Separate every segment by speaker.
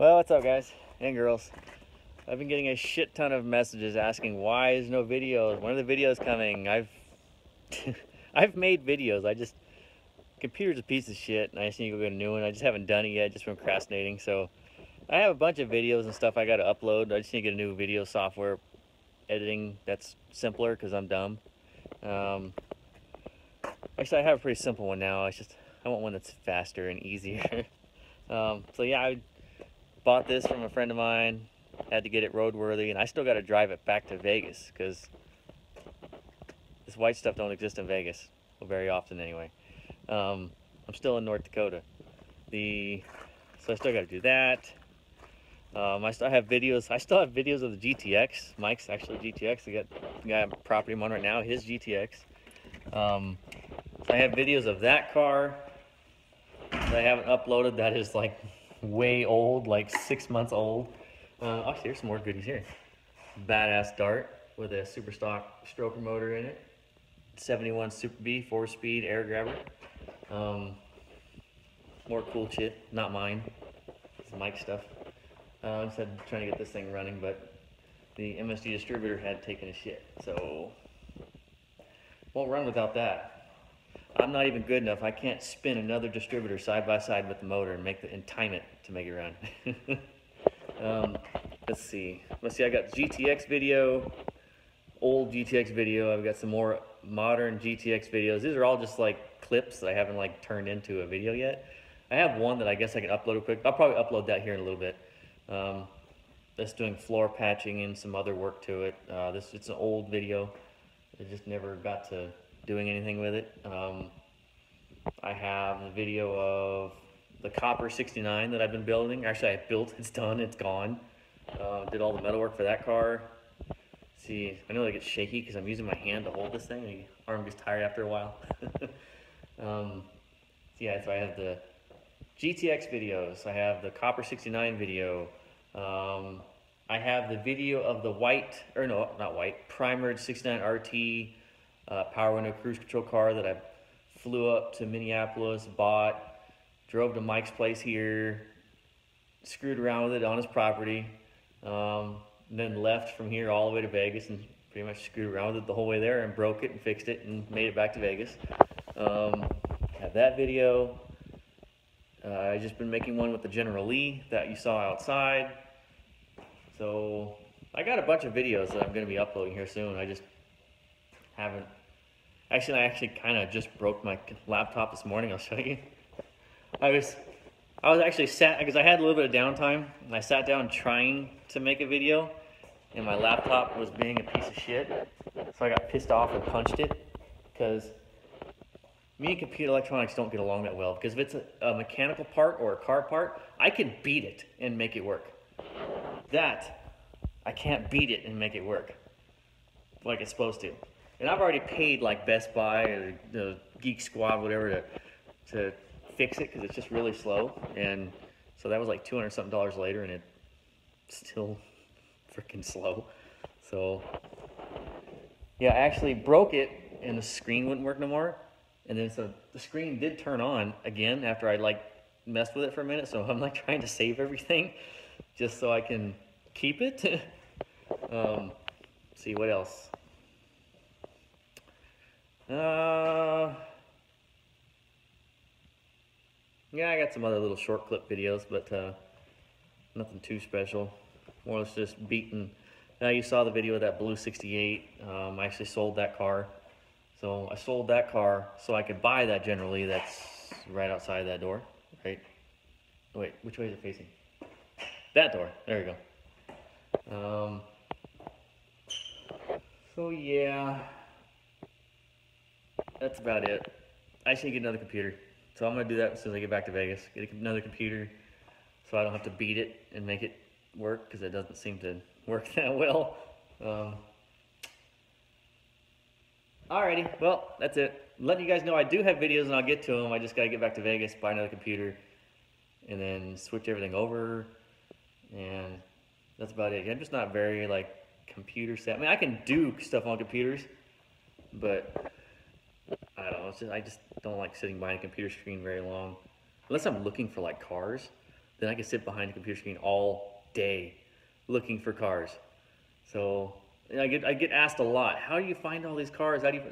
Speaker 1: Well, what's up, guys and girls? I've been getting a shit ton of messages asking why is no videos? When are the videos coming? I've I've made videos. I just computer's a piece of shit, and I just need to go get a new one. I just haven't done it yet, just procrastinating. So I have a bunch of videos and stuff I got to upload. I just need to get a new video software editing that's simpler because I'm dumb. Um, actually, I have a pretty simple one now. I just I want one that's faster and easier. um, so yeah, I bought this from a friend of mine. Had to get it roadworthy, and I still got to drive it back to Vegas because this white stuff don't exist in Vegas very often anyway. Um, I'm still in North Dakota. The so I still got to do that. Um, I still have videos. I still have videos of the GTX. Mike's actually GTX. I got guy property I'm on right now. His GTX. Um, I have videos of that car that I haven't uploaded. That is like way old, like six months old. Uh, actually, there's some more goodies here. Badass Dart with a super stock stroker motor in it. 71 Super Bee, four speed air grabber. Um, more cool shit, not mine. It's Mike stuff. Uh, instead of trying to get this thing running, but the MSD distributor had taken a shit, so won't run without that. I'm not even good enough. I can't spin another distributor side by side with the motor and make the and time it to make it run. um, let's see. Let's see. I got GTX video, old GTX video. I've got some more modern GTX videos. These are all just like clips that I haven't like turned into a video yet. I have one that I guess I can upload real quick. I'll probably upload that here in a little bit. Um, that's doing floor patching and some other work to it. Uh, this it's an old video. I just never got to doing anything with it. Um, I have a video of the Copper 69 that I've been building. Actually, I built. It's done. It's gone. Uh, did all the metal work for that car. See, I know it gets shaky because I'm using my hand to hold this thing. My arm gets tired after a while. um, yeah, so I have the GTX videos. I have the Copper 69 video. Um, I have the video of the white, or no, not white, primered 69 RT uh, power window cruise control car that I flew up to Minneapolis, bought, drove to Mike's place here, screwed around with it on his property, um, then left from here all the way to Vegas and pretty much screwed around with it the whole way there and broke it and fixed it and made it back to Vegas. Um, have that video. Uh, I just been making one with the General Lee that you saw outside. So I got a bunch of videos that I'm going to be uploading here soon. I just haven't. Actually, I actually kind of just broke my laptop this morning. I'll show you. I was, I was actually sat because I had a little bit of downtime, and I sat down trying to make a video, and my laptop was being a piece of shit. So I got pissed off and punched it because me and computer electronics don't get along that well. Because if it's a, a mechanical part or a car part, I can beat it and make it work. That I can't beat it and make it work like it's supposed to. And I've already paid like Best Buy or the Geek Squad, whatever, to to fix it because it's just really slow. And so that was like two hundred something dollars later, and it's still freaking slow. So yeah, I actually broke it, and the screen wouldn't work no more. And then so the screen did turn on again after I like messed with it for a minute. So I'm like trying to save everything just so I can keep it. um, see what else. Uh, yeah, I got some other little short clip videos, but uh, nothing too special. More or less just beating. Now you saw the video of that blue 68. Um, I actually sold that car. So I sold that car so I could buy that General Lee. That's right outside that door, right? Wait, which way is it facing? That door. There you go. Um, so yeah that's about it. I should get another computer. So I'm gonna do that as soon as I get back to Vegas. Get another computer so I don't have to beat it and make it work because it doesn't seem to work that well. Um, alrighty, well, that's it. Letting you guys know I do have videos and I'll get to them. I just gotta get back to Vegas, buy another computer, and then switch everything over. And that's about it. I'm just not very like computer set. I mean, I can do stuff on computers, but I don't know. Just, I just don't like sitting behind a computer screen very long, unless I'm looking for like cars. then I can sit behind a computer screen all day looking for cars. So I get I get asked a lot, how do you find all these cars? How do you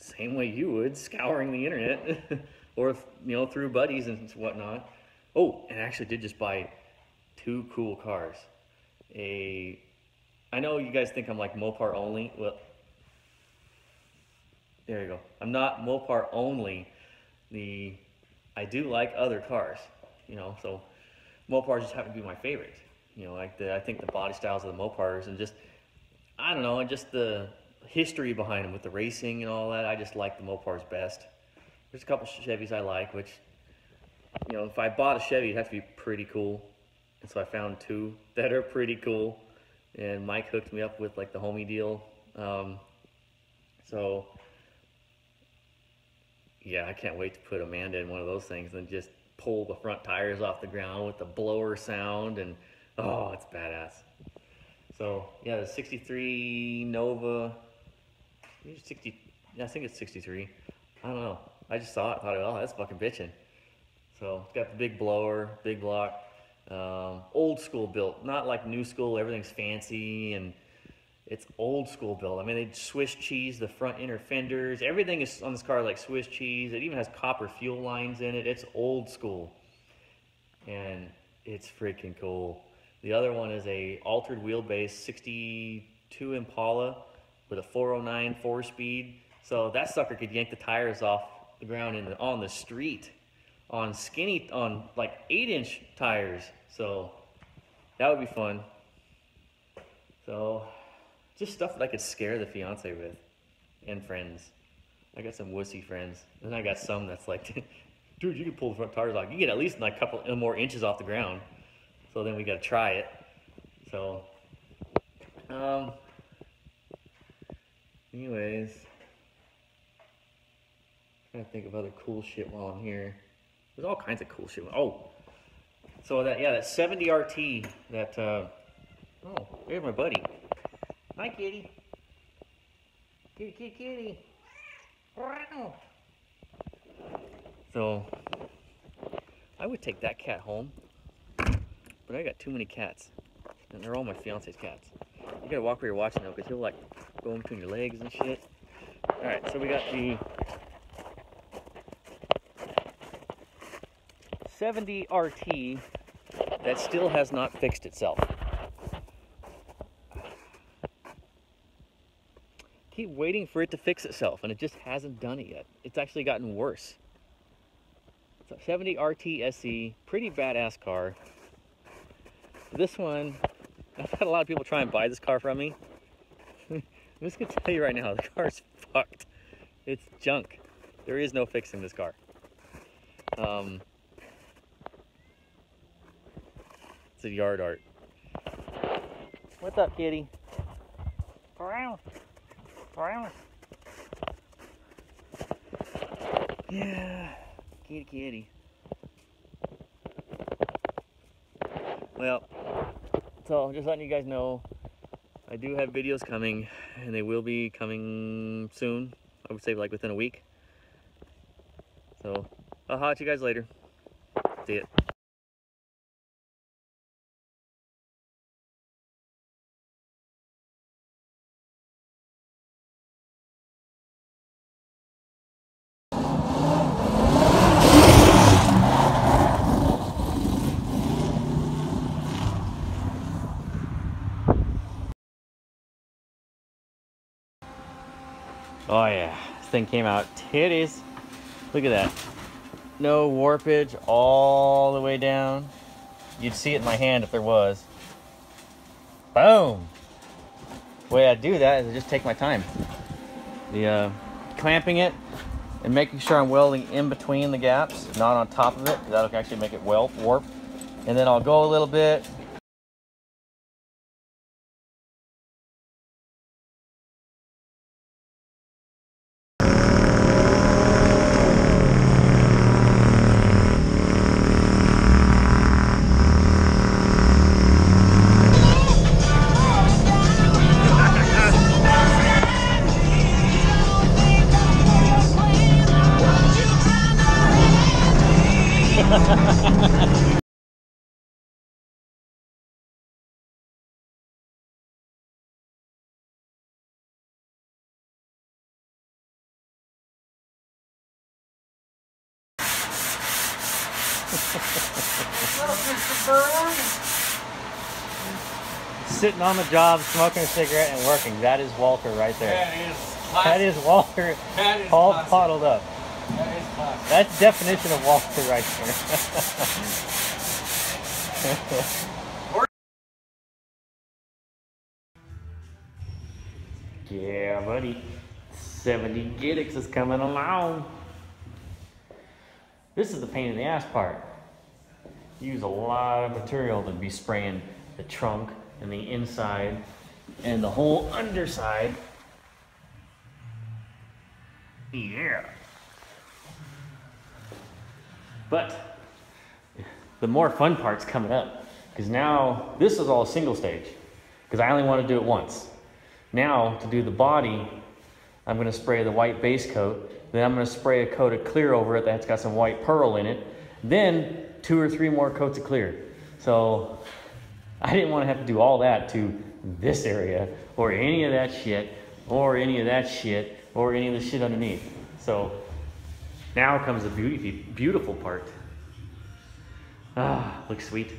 Speaker 1: same way you would, scouring the internet or you know through buddies and whatnot. Oh, and I actually did just buy two cool cars. A I know you guys think I'm like Mopar only. Well, there you go. I'm not Mopar only. The I do like other cars, you know. So Mopars just happen to be my favorite. You know, like the I think the body styles of the Mopars and just I don't know, and just the history behind them with the racing and all that. I just like the Mopars best. There's a couple Chevys I like, which you know, if I bought a Chevy, it'd have to be pretty cool. And so I found two that are pretty cool. And Mike hooked me up with like the homie deal. Um, so yeah, I can't wait to put Amanda in one of those things and just pull the front tires off the ground with the blower sound and oh, it's badass. So yeah, the 63 Nova, 60, yeah, I think it's 63. I don't know. I just saw it, thought, oh, that's fucking bitching. So it's got the big blower, big block, um, old school built, not like new school. Everything's fancy and it's old school built. I mean, they Swiss cheese the front inner fenders. Everything is on this car like Swiss cheese. It even has copper fuel lines in it. It's old school, and it's freaking cool. The other one is a altered wheelbase 62 Impala with a 409 four speed. So that sucker could yank the tires off the ground in the, on the street on skinny, on like eight inch tires. So that would be fun. So just stuff that I could scare the fiance with and friends. I got some wussy friends. And I got some that's like, dude, you can pull the front tires off. You get at least like a couple more inches off the ground. So then we got to try it. So, um, anyways, trying to think of other cool shit while I'm here. There's all kinds of cool shit. Oh, so that yeah, that 70 RT. That uh, oh, there's my buddy. Hi, kitty. Kitty, kitty, kitty. So I would take that cat home, but I got too many cats, and they're all my fiance's cats. You gotta walk where you're watching though, because he'll like go in between your legs and shit. All right, so we got the 70 RT that still has not fixed itself. Keep waiting for it to fix itself, and it just hasn't done it yet. It's actually gotten worse. It's a 70 RT SE, pretty badass car. This one, I've had a lot of people try and buy this car from me. I'm just gonna tell you right now, the car's fucked. It's junk. There is no fixing this car. Um, It's a yard art. What's up, kitty? Around. Around. Yeah, kitty kitty. Well, so just letting you guys know, I do have videos coming, and they will be coming soon. I would say like within a week. So, I'll holler you guys later. See it. Oh yeah, this thing came out titties. Look at that. No warpage all the way down. You'd see it in my hand if there was. Boom. The way I do that is I just take my time. The uh, clamping it and making sure I'm welding in between the gaps, not on top of it, that'll actually make it well warp. And then I'll go a little bit, Sitting on the job, smoking a cigarette, and working. That is Walter right there.
Speaker 2: That is classic.
Speaker 1: That is Walter,
Speaker 2: That is
Speaker 1: all
Speaker 2: classic.
Speaker 1: bottled up.
Speaker 2: That is classic.
Speaker 1: That's definition of Walter right there. yeah, buddy. 70 Gittix is coming along. This is the pain in the ass part. Use a lot of material to be spraying the trunk and the inside and the whole underside. Yeah. But the more fun part's coming up because now this is all single stage because I only want to do it once. Now to do the body, I'm going to spray the white base coat. Then I'm to spray a coat of clear over it that's got some white pearl in it. Then two or three more coats of clear. So I didn't want to have to do all that to this area or any of that shit or any of that shit or any of the shit underneath. So now comes the beauty, beautiful part. Ah, looks sweet.